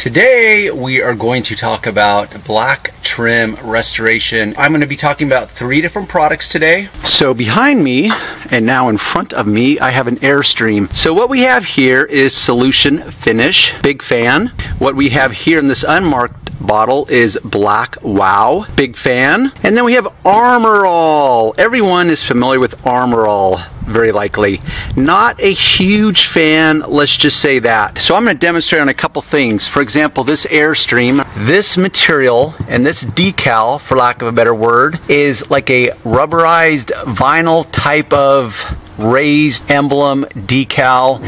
Today we are going to talk about black trim restoration. I'm going to be talking about three different products today. So behind me and now in front of me I have an Airstream. So what we have here is Solution Finish, big fan. What we have here in this unmarked bottle is Black Wow, big fan. And then we have Armor All. Everyone is familiar with Armor All very likely. Not a huge fan, let's just say that. So I'm going to demonstrate on a couple things. For example, this Airstream, this material and this decal, for lack of a better word, is like a rubberized vinyl type of raised emblem decal.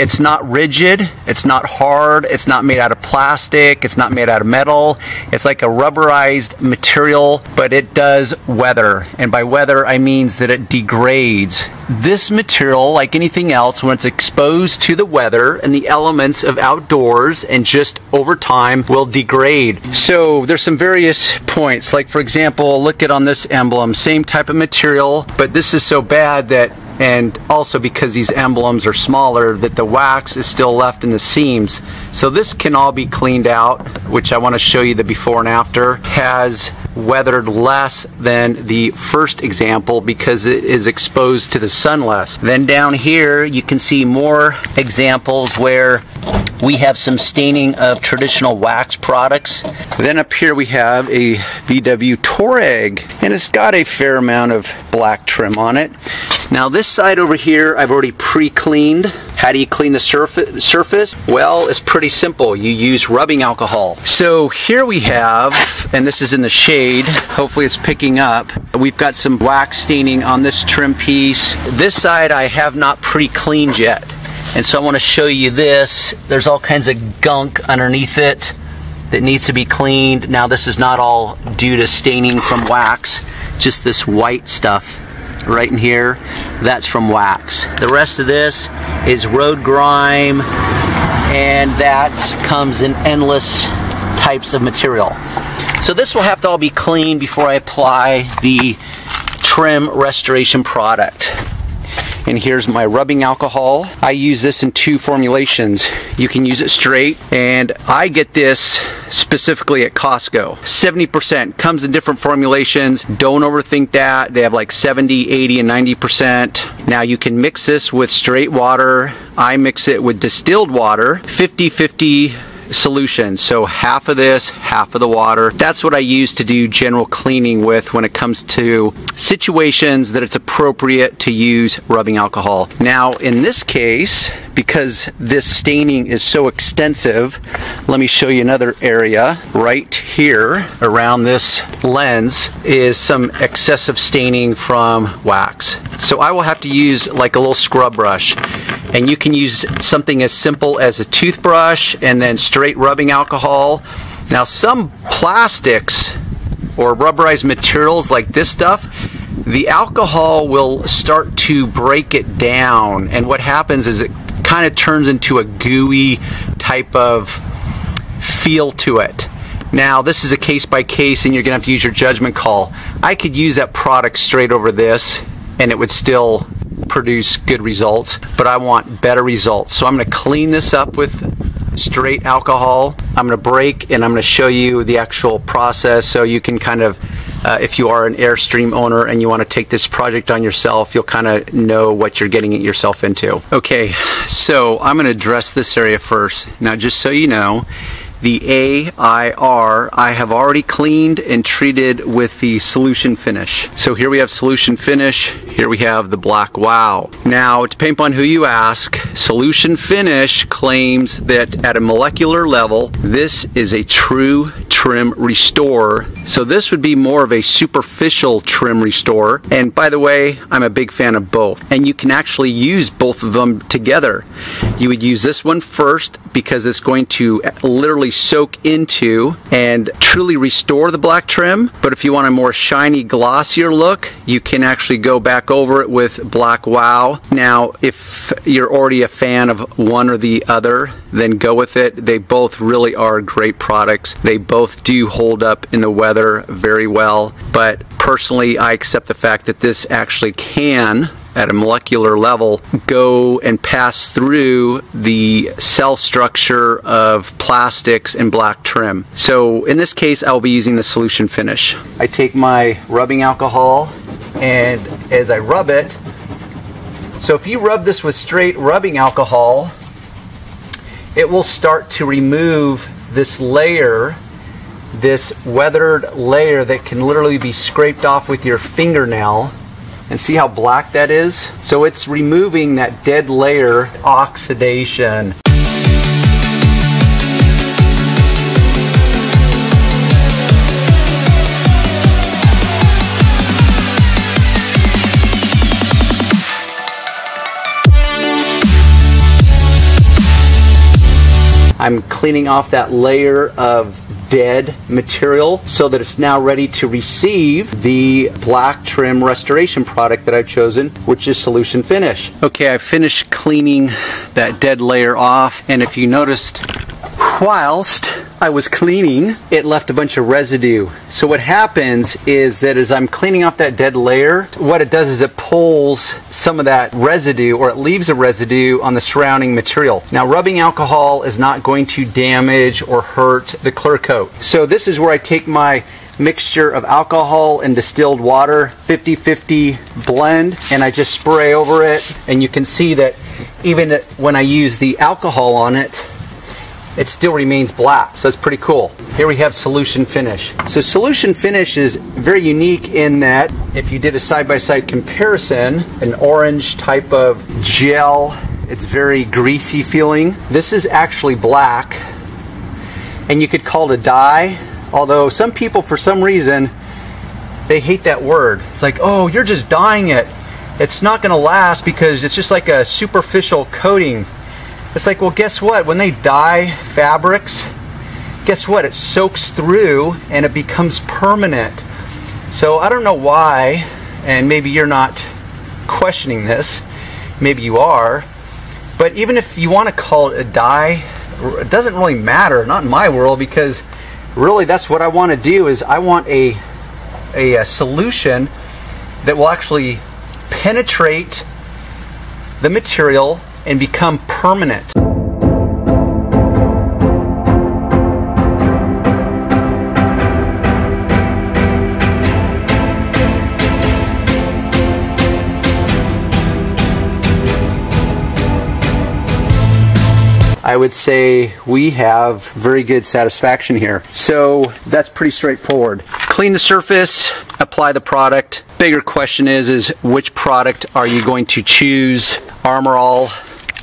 It's not rigid, it's not hard, it's not made out of plastic, it's not made out of metal. It's like a rubberized material, but it does weather. And by weather, I means that it degrades. This material, like anything else, when it's exposed to the weather and the elements of outdoors and just over time will degrade. So there's some various points. Like for example, look at on this emblem, same type of material, but this is so bad that and also because these emblems are smaller that the wax is still left in the seams. So this can all be cleaned out which I want to show you the before and after has weathered less than the first example because it is exposed to the sun less. Then down here you can see more examples where we have some staining of traditional wax products. Then up here we have a VW Touareg and it's got a fair amount of black trim on it. Now this side over here I've already pre-cleaned. How do you clean the surface? Well, it's pretty simple. You use rubbing alcohol. So here we have, and this is in the shade, hopefully it's picking up, we've got some wax staining on this trim piece. This side I have not pre-cleaned yet. And so I want to show you this. There's all kinds of gunk underneath it that needs to be cleaned. Now this is not all due to staining from wax, just this white stuff right in here, that's from wax. The rest of this is road grime and that comes in endless types of material. So this will have to all be cleaned before I apply the trim restoration product and here's my rubbing alcohol. I use this in two formulations. You can use it straight and I get this specifically at Costco. 70% comes in different formulations. Don't overthink that. They have like 70, 80, and 90%. Now you can mix this with straight water. I mix it with distilled water. 50-50 solution. So half of this, half of the water. That's what I use to do general cleaning with when it comes to situations that it's appropriate to use rubbing alcohol. Now in this case, because this staining is so extensive, let me show you another area. Right here around this lens is some excessive staining from wax. So I will have to use like a little scrub brush and you can use something as simple as a toothbrush and then straight rubbing alcohol. Now some plastics or rubberized materials like this stuff, the alcohol will start to break it down and what happens is it kind of turns into a gooey type of feel to it. Now, this is a case by case, and you're going to have to use your judgment call. I could use that product straight over this, and it would still produce good results, but I want better results. So I'm going to clean this up with straight alcohol. I'm going to break and I'm going to show you the actual process so you can kind of, uh, if you are an Airstream owner and you want to take this project on yourself, you'll kind of know what you're getting yourself into. Okay, so I'm going to address this area first. Now, just so you know, the AIR I have already cleaned and treated with the solution finish. So here we have solution finish, here we have the black wow. Now depending on who you ask, solution finish claims that at a molecular level this is a true trim restore. So this would be more of a superficial trim restore. And by the way, I'm a big fan of both. And you can actually use both of them together. You would use this one first because it's going to literally soak into and truly restore the black trim. But if you want a more shiny, glossier look, you can actually go back over it with Black Wow. Now, if you're already a fan of one or the other, then go with it. They both really are great products. They both do hold up in the weather very well. But personally, I accept the fact that this actually can at a molecular level go and pass through the cell structure of plastics and black trim. So in this case, I'll be using the solution finish. I take my rubbing alcohol and as I rub it, so if you rub this with straight rubbing alcohol, it will start to remove this layer, this weathered layer that can literally be scraped off with your fingernail. And see how black that is? So it's removing that dead layer oxidation. I'm cleaning off that layer of dead material so that it's now ready to receive the black trim restoration product that I've chosen, which is Solution Finish. Okay, I finished cleaning that dead layer off, and if you noticed, whilst I was cleaning, it left a bunch of residue. So what happens is that as I'm cleaning off that dead layer, what it does is it pulls some of that residue or it leaves a residue on the surrounding material. Now rubbing alcohol is not going to damage or hurt the clear coat. So this is where I take my mixture of alcohol and distilled water, 50-50 blend, and I just spray over it. And you can see that even when I use the alcohol on it, it still remains black. So it's pretty cool. Here we have Solution Finish. So Solution Finish is very unique in that if you did a side-by-side -side comparison, an orange type of gel, it's very greasy feeling. This is actually black and you could call it a dye, although some people for some reason they hate that word. It's like, oh, you're just dyeing it. It's not going to last because it's just like a superficial coating it's like, well, guess what? When they dye fabrics, guess what? It soaks through and it becomes permanent. So I don't know why, and maybe you're not questioning this, maybe you are, but even if you want to call it a dye, it doesn't really matter, not in my world, because really that's what I want to do is I want a, a, a solution that will actually penetrate the material and become permanent. I would say we have very good satisfaction here. So that's pretty straightforward. Clean the surface, apply the product. Bigger question is, is which product are you going to choose? Armor All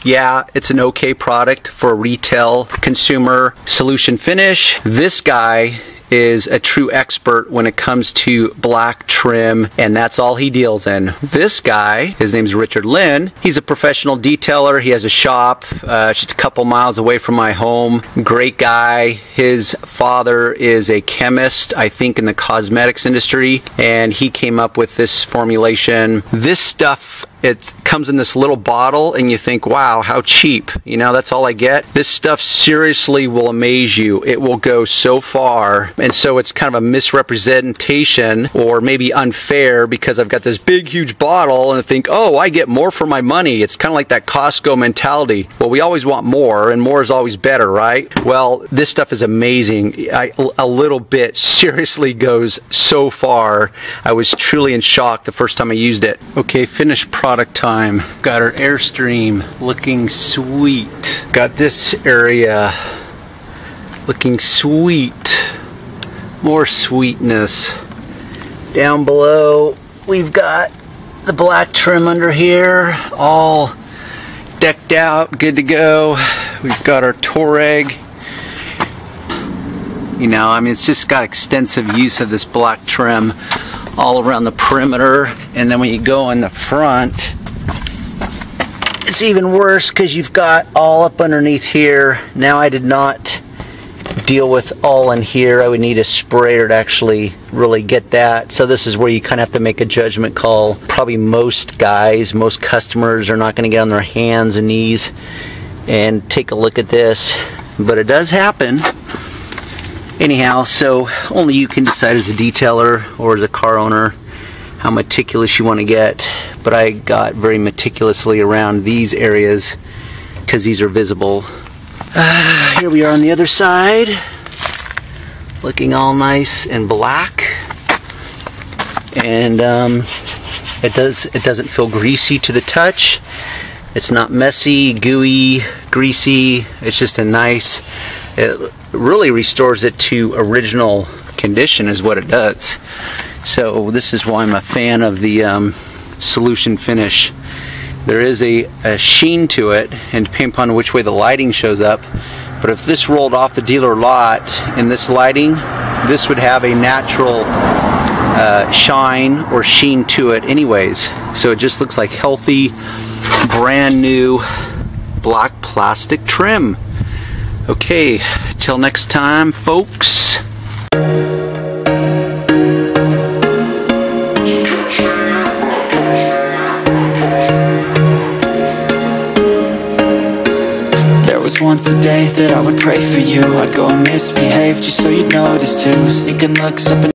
yeah, it's an okay product for retail consumer solution finish. This guy is a true expert when it comes to black trim, and that's all he deals in. This guy, his name's Richard Lynn. He's a professional detailer. He has a shop uh, just a couple miles away from my home. Great guy. His father is a chemist, I think, in the cosmetics industry, and he came up with this formulation. This stuff it comes in this little bottle and you think, wow, how cheap. You know, that's all I get. This stuff seriously will amaze you. It will go so far. And so it's kind of a misrepresentation or maybe unfair because I've got this big, huge bottle and I think, oh, I get more for my money. It's kind of like that Costco mentality. Well, we always want more and more is always better, right? Well, this stuff is amazing. I, a little bit seriously goes so far. I was truly in shock the first time I used it. Okay, finished product product time. Got our Airstream looking sweet. Got this area looking sweet. More sweetness. Down below, we've got the black trim under here, all decked out, good to go. We've got our Touareg. You know, I mean, it's just got extensive use of this black trim all around the perimeter. And then when you go in the front, it's even worse because you've got all up underneath here. Now I did not deal with all in here. I would need a sprayer to actually really get that. So this is where you kind of have to make a judgment call. Probably most guys, most customers are not going to get on their hands and knees and take a look at this. But it does happen. Anyhow, so only you can decide as a detailer or as a car owner how meticulous you want to get. but I got very meticulously around these areas because these are visible. Uh, here we are on the other side, looking all nice and black, and um, it does it doesn't feel greasy to the touch. It's not messy, gooey, greasy. It's just a nice. It really restores it to original condition, is what it does. So this is why I'm a fan of the um, solution finish. There is a, a sheen to it, and depending upon which way the lighting shows up. But if this rolled off the dealer lot in this lighting, this would have a natural uh, shine or sheen to it anyways. So it just looks like healthy, brand new black plastic trim. Okay, till next time, folks. There was once a day that I would pray for you I'd go and misbehave just so you'd notice too Sneaking looks up and